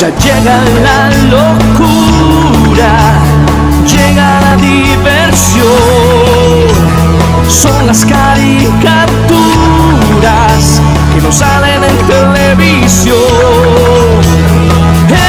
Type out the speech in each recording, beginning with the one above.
Ya llega la locura, llega la diversión. Son las caricaturas que no salen en televisión.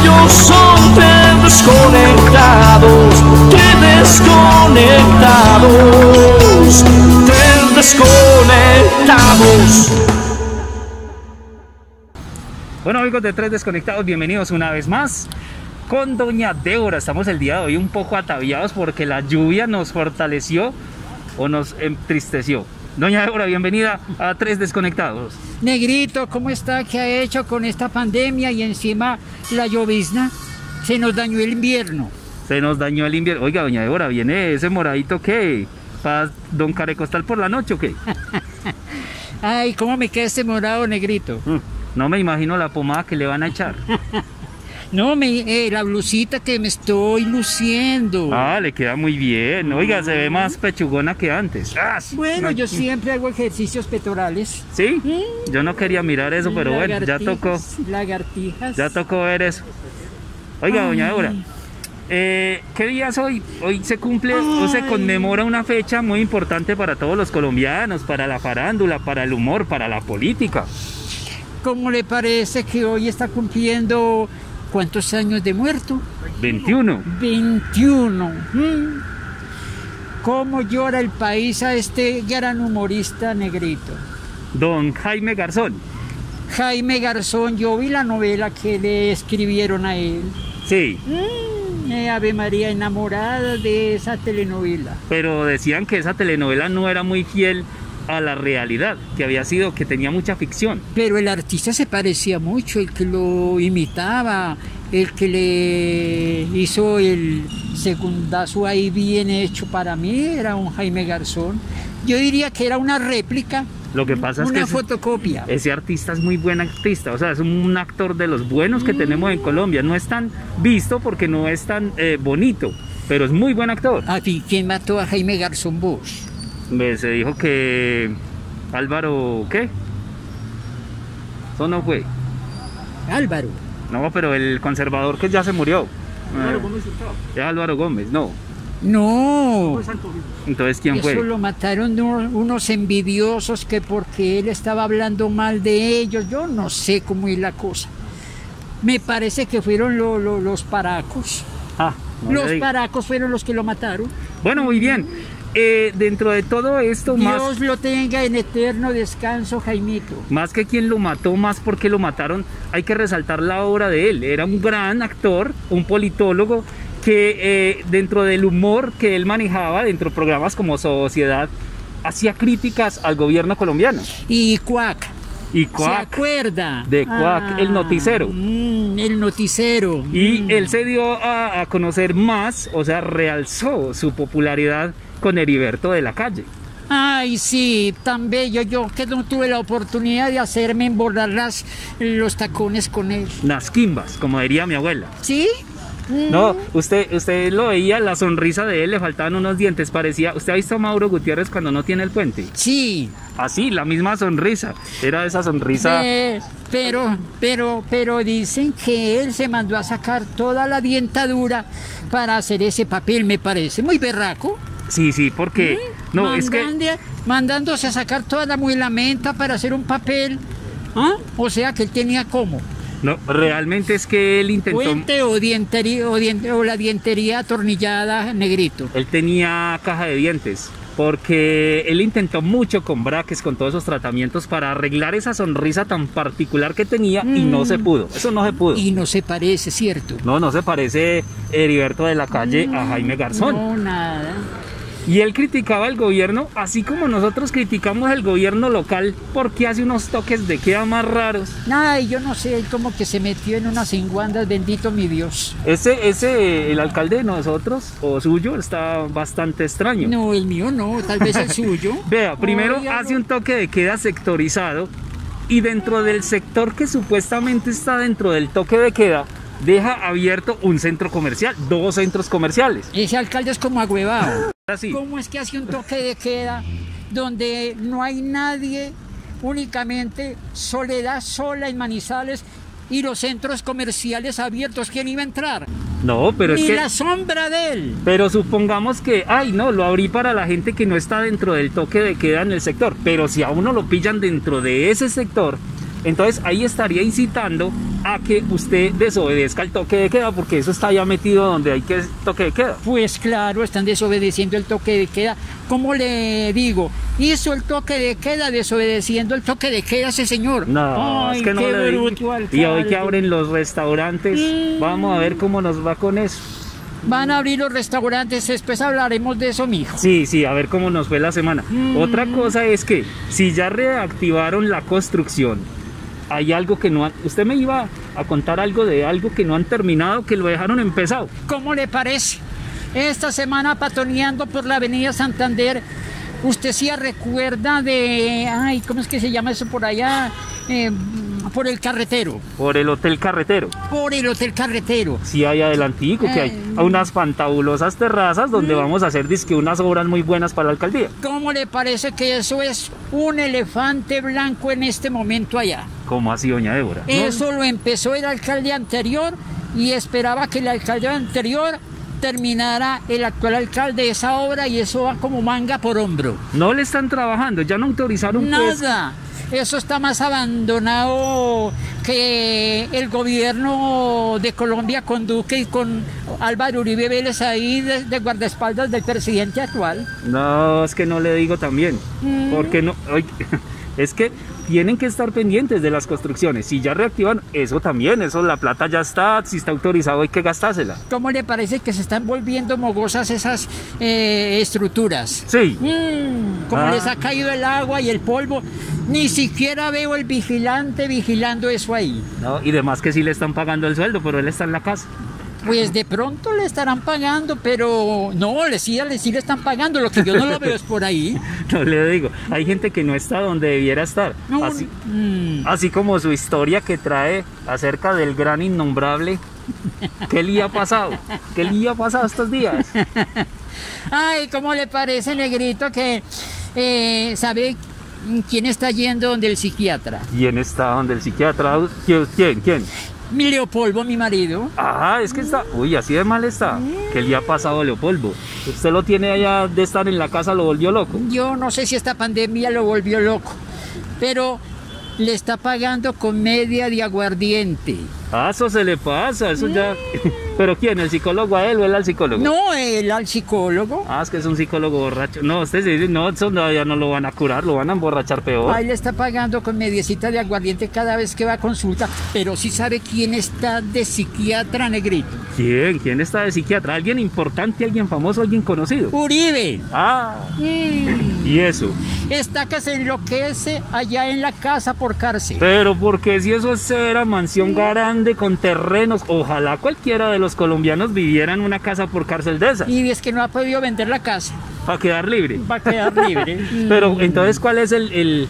Ellos son tres desconectados, tres desconectados, tres desconectados. Bueno amigos de Tres Desconectados, bienvenidos una vez más con Doña Débora. Estamos el día de hoy un poco ataviados porque la lluvia nos fortaleció o nos entristeció. Doña Débora, bienvenida a Tres Desconectados. Negrito, ¿cómo está? ¿Qué ha hecho con esta pandemia y encima la llovizna? Se nos dañó el invierno. Se nos dañó el invierno. Oiga, Doña Débora, ¿viene ese moradito qué? ¿Para Don Carecostal por la noche o qué? Ay, ¿cómo me queda este morado, negrito? Mm, No me imagino la pomada que le van a echar. No, me, eh, la blusita que me estoy luciendo. Ah, le queda muy bien. Oiga, se ve más pechugona que antes. Ah, sí. Bueno, No, yo siempre hago ejercicios pectorales. ¿Sí? Yo no quería mirar eso, pero bueno, ya tocó. Lagartijas. Ya tocó ver eso. Oiga, doña Ay. Débora, eh, ¿qué día es hoy? Hoy se cumple o se Ay. conmemora una fecha muy importante para todos los colombianos, para la farándula, para el humor, para la política. ¿Cómo le parece que hoy está cumpliendo cuántos años de muerto? 21. 21. Mm. ¿Cómo llora el país a este gran humorista negrito? Don Jaime Garzón. Jaime Garzón, yo vi la novela que le escribieron a él. Sí, Mm, eh, Ave María enamorada de esa telenovela. pero decían que esa telenovela no era muy fiel a la realidad, que había sido, que tenía mucha ficción. Pero el artista se parecía mucho, el que lo imitaba, el que le hizo el segundazo ahí bien hecho para mí, era un Jaime Garzón. Yo diría que era una réplica, Lo que pasa es una que ese, fotocopia. ese artista es muy buen artista, o sea, es un actor de los buenos que tenemos en Colombia. No es tan visto porque no es tan eh, bonito, pero es muy buen actor. ¿A ti quién mató a Jaime Garzón vos? Se dijo que Álvaro, ¿qué? Eso no fue. Álvaro. No, pero el conservador que ya se murió. Álvaro Gómez Es Álvaro Gómez, no. No. Entonces, ¿quién Eso fue? lo mataron uno- unos envidiosos que porque él estaba hablando mal de ellos, yo no sé cómo es la cosa. Me parece que fueron lo- lo- los paracos. Ah, no Los paracos fueron los que lo mataron. Bueno, muy bien. Eh, dentro de todo esto, más, Dios lo tenga en eterno descanso, Jaimito. más que quien lo mató, más porque lo mataron, hay que resaltar la obra de él. Era un gran actor, un politólogo que eh, dentro del humor que él manejaba, dentro de programas como Sociedad, hacía críticas al gobierno colombiano. Y Cuac. Y ¿Se Cuac, acuerda? De Cuac, el noticero. mm, el noticero. Y Mm. él se dio a, a conocer más, o sea, realzó su popularidad con Heriberto de la calle. Ay, sí, tan bello. Yo que no tuve la oportunidad de hacerme emborrar las, los tacones con él. Las quimbas, como diría mi abuela. ¿Sí? Mm. No, usted, usted lo veía, la sonrisa de él, le faltaban unos dientes, parecía, ¿usted ha visto a Mauro Gutiérrez cuando no tiene el puente? Sí. Así, la misma sonrisa, era esa sonrisa, Eh, pero, pero, pero dicen que él se mandó a sacar toda la dientadura para hacer ese papel, me parece. Muy berraco. Sí, sí, porque, no, es que, Mandándose a sacar toda la muelamenta para hacer un papel. ¿Ah? O sea que él tenía como. no, realmente es que él intentó, Puente o, dientería, o, dien- o la dientería atornillada negrito. él tenía caja de dientes, porque él intentó mucho con braques, con todos esos tratamientos para arreglar esa sonrisa tan particular que tenía y no se pudo, eso no se pudo. Y no se parece, ¿cierto? No, no se parece Heriberto de la calle a Jaime Garzón. No, nada. Y él criticaba el gobierno, así como nosotros criticamos el gobierno local porque hace unos toques de queda más raros. Ay, yo no sé, él como que se metió en unas enguandas, bendito mi Dios. Ese, ese, el alcalde de nosotros o suyo está bastante extraño. No, el mío no, tal vez el suyo. Vea, primero Oiga, hace un toque de queda sectorizado y dentro del sector que supuestamente está dentro del toque de queda, deja abierto un centro comercial, dos centros comerciales. Ese alcalde es como agüevado. Así. ¿Cómo es que hace un toque de queda donde no hay nadie, únicamente soledad sola en Manizales y los centros comerciales abiertos, ¿quién iba a entrar? No, pero Ni es que... la sombra de él. Pero supongamos que, ay, no, lo abrí para la gente que no está dentro del toque de queda en el sector. Pero si a uno lo pillan dentro de ese sector, entonces ahí estaría incitando a que usted desobedezca el toque de queda, porque eso está ya metido donde hay que toque de queda. Pues claro, están desobedeciendo el toque de queda. ¿Cómo le digo? Hizo el toque de queda desobedeciendo el toque de queda ese señor. No, Ay, es que no qué le bruto, Y hoy que abren los restaurantes, Mm. vamos a ver cómo nos va con eso. Van a abrir los restaurantes, después hablaremos de eso, mijo. Sí, sí, a ver cómo nos fue la semana. Mm. Otra cosa es que si ya reactivaron la construcción, hay algo que no han... Usted me iba a contar algo de algo que no han terminado, que lo dejaron empezado. ¿Cómo le parece? Esta semana patoneando por la avenida Santander, usted sí recuerda de, ay, ¿cómo es que se llama eso por allá? Eh, por el carretero, Por el Hotel Carretero. por el hotel carretero. Sí, hay adelantico, que hay Ay. unas fantabulosas terrazas donde Mm. vamos a hacer disque unas obras muy buenas para la alcaldía. ¿Cómo le parece que eso es un elefante blanco en este momento allá? Como así, doña Débora? ¿No? Eso lo empezó el alcalde anterior y esperaba que el alcalde anterior terminara el actual alcalde esa obra y eso va como manga por hombro. No le están trabajando, ya no autorizaron pues, Nada. Eso está más abandonado que el gobierno de Colombia con Duque y con Álvaro Uribe Vélez ahí de, de guardaespaldas del presidente actual. No, es que no le digo también. Mm. Porque no. es que tienen que estar pendientes de las construcciones. Si ya reactivan, eso también. Eso, la plata ya está. Si está autorizado, hay que gastársela. ¿Cómo le parece que se están volviendo mogosas esas eh, estructuras? Sí. Mm, como Ah. les ha caído el agua y el polvo, ni siquiera veo el vigilante vigilando eso ahí. No, y demás que sí le están pagando el sueldo, pero él está en la casa. Pues de pronto le estarán pagando, pero no, le sí, le sí le están pagando. Lo que yo no lo veo es por ahí. No le digo. Hay gente que no está donde debiera estar. No, Así, mm, así como su historia que trae acerca del gran innombrable. ¿Qué le ha pasado? ¿Qué le ha pasado estos días? Ay, ¿cómo le parece, negrito, que eh, sabe quién está yendo donde el psiquiatra? ¿Quién está donde el psiquiatra? ¿Quién? ¿Quién? Mi Leopoldo, mi marido. Ah, es que está. Uy, así de mal está. ¿Qué le ha pasado a Leopoldo? Usted lo tiene allá de estar en la casa, lo volvió loco. Yo no sé si esta pandemia lo volvió loco, pero le está pagando con media de aguardiente. Ah, eso se le pasa, eso ya. ¿Pero quién? ¿El psicólogo a él o él al psicólogo? No, él al psicólogo. Ah, es que es un psicólogo borracho. No, usted se dice, no, eso no, ya no lo van a curar, lo van a emborrachar peor. Ahí le está pagando con mediecita de aguardiente cada vez que va a consulta, pero sí sabe quién está de psiquiatra negrito. ¿Quién? ¿Quién está de psiquiatra? ¿Alguien importante, alguien famoso, alguien conocido? Uribe. Ah, Mm, y eso. está que se enloquece allá en la casa por cárcel. Pero porque si eso es cera, mansión grande con terrenos, ojalá cualquiera de los colombianos viviera en una casa por cárcel de esa, Y es que no ha podido vender la casa. para quedar libre. Va a quedar libre. Pero entonces, ¿cuál es el, el,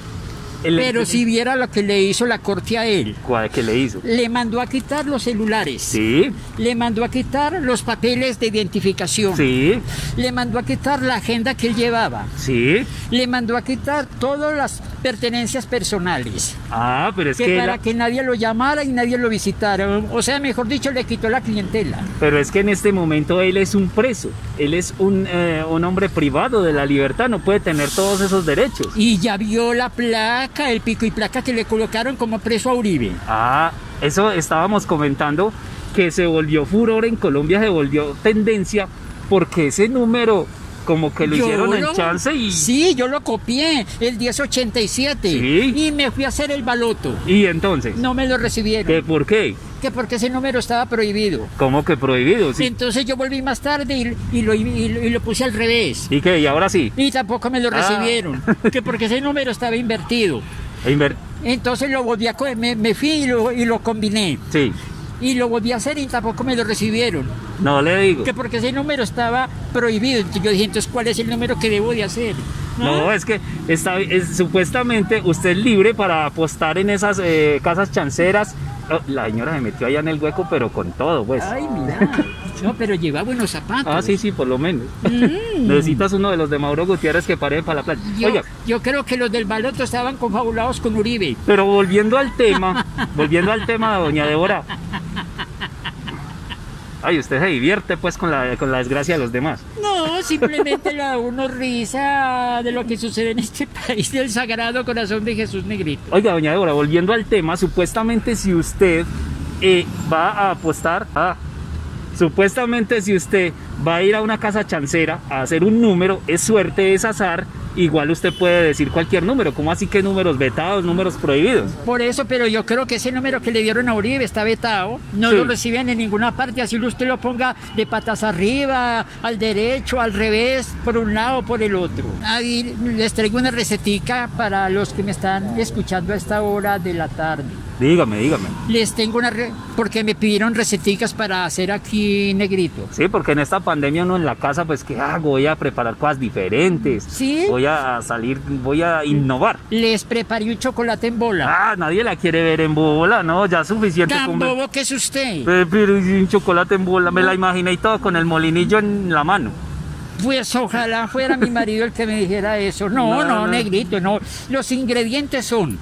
el- Pero si viera lo que le hizo la corte a él. ¿Cuál que le hizo? Le mandó a quitar los celulares. Sí, Le mandó a quitar los papeles de identificación. sí, Le mandó a quitar la agenda que él llevaba. sí. Le mandó a quitar todas las pertenencias personales. Ah, pero es que que, para la- que nadie lo llamara y nadie lo visitara. O sea, mejor dicho, le quitó la clientela. pero es que en este momento él es un preso, él es un, eh, un hombre privado de la libertad, no puede tener todos esos derechos. Y ya vio la placa, el pico y placa que le colocaron como preso a Uribe. Ah, eso estábamos comentando que se volvió furor en Colombia, se volvió tendencia porque ese número como que lo Yo hicieron en lo- chance y, Sí, yo lo copié, el 1087. Sí. Y me fui a hacer el baloto. y entonces, No me lo recibieron. ¿qué por qué? Que porque ese número estaba prohibido. ¿Cómo que prohibido? Sí. Entonces yo volví más tarde y, y lo, y lo- y lo puse al revés. ¿Y qué? ¿Y ahora sí? Y tampoco me lo Ah. recibieron. Que porque ese número estaba invertido. Inver- Entonces lo volví a me, me fui y lo, y lo combiné. Sí, Y lo volví a hacer y tampoco me lo recibieron. no le digo. Que porque ese número estaba prohibido. Entonces yo dije, entonces, ¿cuál es el número que debo de hacer? No, es que está, es- supuestamente usted es libre para apostar en esas eh, casas chanceras Oh, la señora se metió allá en el hueco, pero con todo, pues. Ay, mira. No, pero lleva buenos zapatos. Ah, sí, sí, por lo menos. Mm. Necesitas uno de los de Mauro Gutiérrez que pare para la playa. Yo, Oiga, yo creo que los del baloto estaban confabulados con Uribe. pero volviendo al tema, volviendo al tema de doña Débora. Ay, usted se divierte pues con la, con la desgracia de los demás. No, simplemente le da uno risa de lo que sucede en este país del Sagrado Corazón de Jesús Negrito. Oiga, doña Débora, volviendo al tema, supuestamente si usted eh, va a apostar, ah, supuestamente si usted va a ir a una casa chancera a hacer un número, es suerte, es azar, igual usted puede decir cualquier número, ¿cómo así que números vetados, números prohibidos? Por eso, pero yo creo que ese número que le dieron a Uribe está vetado. No Sí. lo reciben en ninguna parte. Así usted lo ponga de patas arriba, al derecho, al revés, por un lado, por el otro. Ahí les traigo una recetica para los que me están escuchando a esta hora de la tarde. Dígame, dígame. Les tengo una... re- porque me pidieron receticas para hacer aquí negrito. Sí, porque en esta pandemia uno en la casa, pues, ¿qué hago? Voy a preparar cosas diferentes. Sí. Voy a salir, voy a innovar. Les preparé un chocolate en bola. Ah, nadie la quiere ver en bola, ¿no? Ya es suficiente Tan con bobo que es usted. Eh, Pero un chocolate en bola, me la imaginé y todo con el molinillo en la mano. Pues ojalá fuera mi marido el que me dijera eso. No, No, no, no. negrito, no. Los ingredientes son.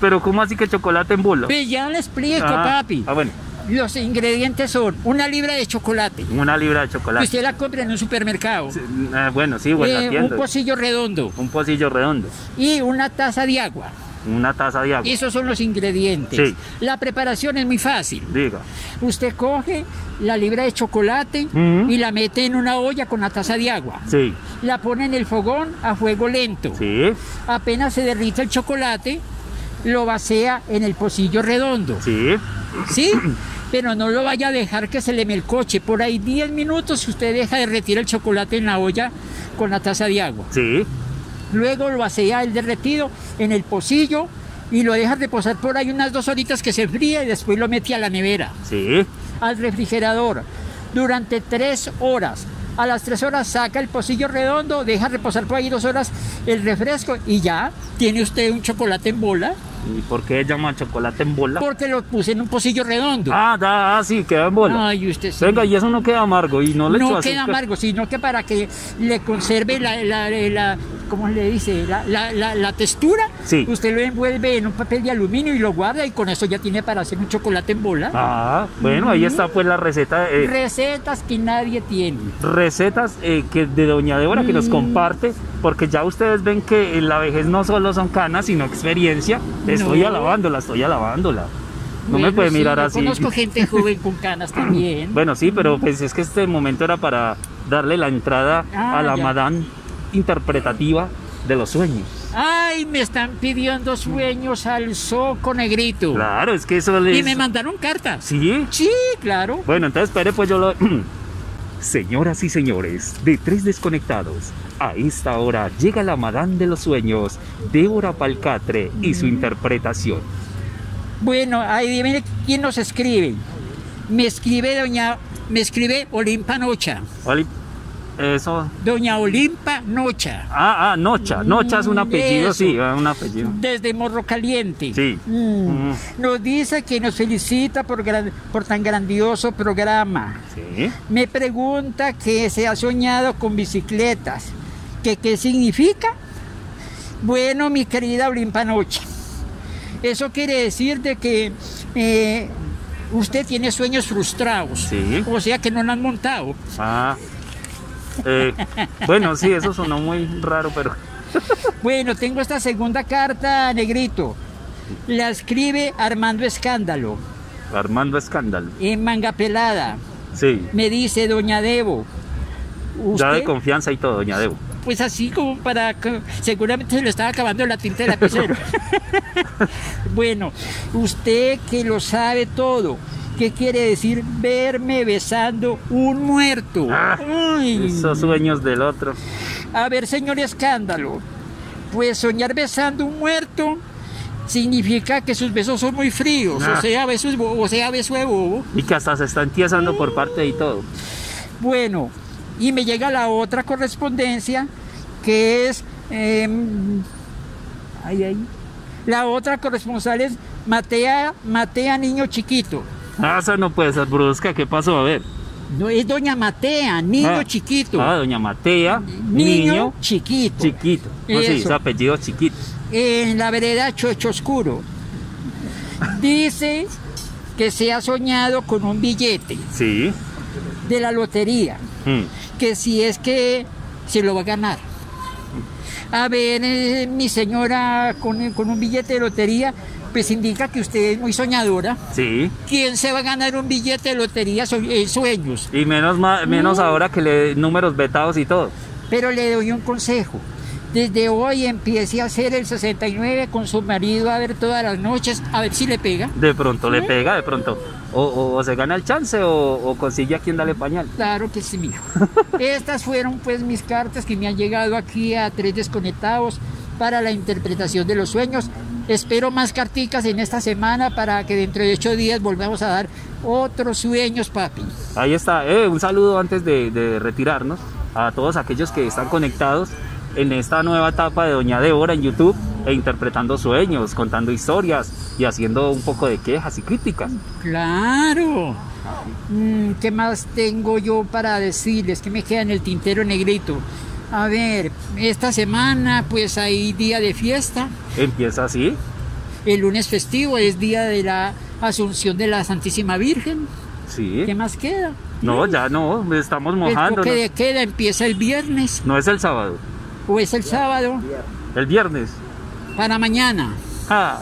Pero ¿cómo así que chocolate en bola? Pues ya le explico, Ah, papi. Ah, bueno, Los ingredientes son una libra de chocolate. una libra de chocolate. Usted la compra en un supermercado. Sí, eh, bueno, sí, bueno, Eh, un pocillo redondo Un pocillo redondo, y una taza de agua. una taza de agua. Esos son los ingredientes. Sí. La preparación es muy fácil. Diga. Usted coge la libra de chocolate y la mete en una olla con la taza de agua. Sí, La pone en el fogón a fuego lento. sí, Apenas se derrita el chocolate, lo vacía en el pocillo redondo. sí. ¿Sí? Pero no lo vaya a dejar que se le melcoche. Por ahí 10 minutos usted deja derretir el chocolate en la olla con la taza de agua. Sí, Luego lo vacía el derretido en el pocillo y lo deja reposar por ahí unas dos horitas que se fría y después lo mete a la nevera, sí. al refrigerador, durante tres horas. A las tres horas saca el pocillo redondo, deja reposar por ahí dos horas el refresco y ya tiene usted un chocolate en bola ¿Y por qué llama chocolate en bola? porque lo puse en un pocillo redondo. Ah, da, ah, sí, queda en bola. Ay, usted sí. Venga, y eso no queda amargo y no le no queda amargo, sino que para que le conserve la, la, la- ¿cómo le dice? La, la- la- la textura, Sí. usted lo envuelve en un papel de aluminio y lo guarda y con eso ya tiene para hacer un chocolate en bola. Ah, bueno, ahí está pues la receta. eh, Recetas que nadie tiene. recetas eh, que de Doña Débora que Mm. nos comparte, porque ya ustedes ven que en la vejez no solo son canas, sino experiencia. Estoy No. alabándola, estoy alabándola. No me Bueno, puede sí, mirar así. Conozco gente joven con canas también. Bueno, sí, pero pues es que este momento era para darle la entrada Ah, a la ya. madame interpretativa de los sueños. Ay, me están pidiendo sueños al soco negrito. Claro, es que eso les... Y me mandaron cartas. ¿Sí? Sí, claro. Bueno, entonces espere, pues yo lo... Señoras y señores, de tres desconectados, a esta hora llega la Madame de los Sueños, Débora Palcatre y su interpretación. Bueno, ahí viene quién nos escribe. Me escribe doña, me escribe Olimpa Nocha. Eso... Doña Olimpa Nocha. Ah, ah, Nocha. Nocha es un apellido, Eso. sí, un apellido. Desde Morro Caliente. Sí. Mm. Mm. Nos dice que nos felicita por, gran- por tan grandioso programa. Sí. Me pregunta que se ha soñado con bicicletas. ¿Que qué significa? Bueno, mi querida Olimpa Noche, eso quiere decir de que eh, usted tiene sueños frustrados. Sí. O sea que no lo han montado. Ah. Eh, bueno, sí, eso sonó muy raro, pero... Bueno, tengo esta segunda carta, negrito. La escribe Armando Escándalo, Armando Escándalo. en manga pelada. Sí. Me dice, doña Debo. Ya de confianza y todo, doña Debo. Pues así como para... Seguramente se le estaba acabando la tinta del lapicero. bueno, usted que lo sabe todo. ¿Qué quiere decir verme besando un muerto? Ah, Ay. Esos sueños del otro. A ver, señor escándalo. Pues soñar besando un muerto significa que sus besos son muy fríos, Ah. o sea, besos, o sea, beso de bobo. Y que hasta se está entiesando por parte y todo. Bueno, y me llega la otra correspondencia que es. em, ay, ay. La otra corresponsal es Matea, Matea niño chiquito. Ah, esa no puede ser brusca. ¿Qué pasó? A ver. No es doña Matea, niño Ah. chiquito. Ah, doña Matea, niño, niño, chiquito. chiquito. No, sí, Eso. su apellido chiquito. en la vereda Chocho Oscuro. Dice que se ha soñado con un billete Sí. De la lotería, Mm. que si es que se lo va a ganar. A ver, eh, mi señora, con, con un billete de lotería, pues indica que usted es muy soñadora. Sí. ¿Quién se va a ganar un billete de lotería So- sueños? Y menos, ma- menos Mm. ahora que le números vetados y todo. Pero le doy un consejo. Desde hoy empiece a hacer el 69 con su marido a ver todas las noches, a ver si le pega. De pronto le pega, de pronto. O, o- o se gana el chance o, o consigue a quien darle pañal. Claro que sí, mijo. Estas fueron pues mis cartas que me han llegado aquí a Tres Desconectados para la interpretación de los sueños. Espero más carticas en esta semana para que dentro de ocho días volvamos a dar otros sueños, papi. Ahí está. Eh, un saludo antes de, de retirarnos a todos aquellos que están conectados en esta nueva etapa de Doña Débora en YouTube e interpretando sueños, contando historias y haciendo un poco de quejas y críticas. Claro. Mm, ¿Qué más tengo yo para decirles? que me queda en el tintero negrito? A ver, esta semana pues hay día de fiesta. Empieza así. El lunes festivo es día de la Asunción de la Santísima Virgen. Sí. ¿Qué más queda? No, ya no, estamos mojando. toque de queda empieza el viernes No es el sábado, o es el sábado el viernes. para mañana. Ah,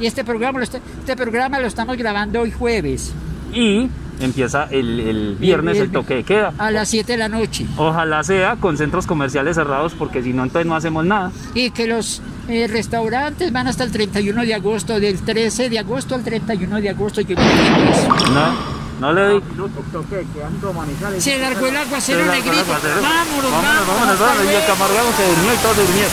Y este programa, lo este programa lo estamos grabando hoy jueves Y empieza el, el viernes el el- toque de queda. a las 7 de la noche. Ojalá sea con centros comerciales cerrados porque si no entonces no hacemos nada. Y que los eh, restaurantes van hasta el 31 de agosto, del 13 de agosto al 31 de agosto. Yo no. No, le doy. Se largó el aguacero el negrito. aguacero. Vámonos, vámonos, vámonos, hasta vámonos. Y el camargado se durmió y todos se durmieron.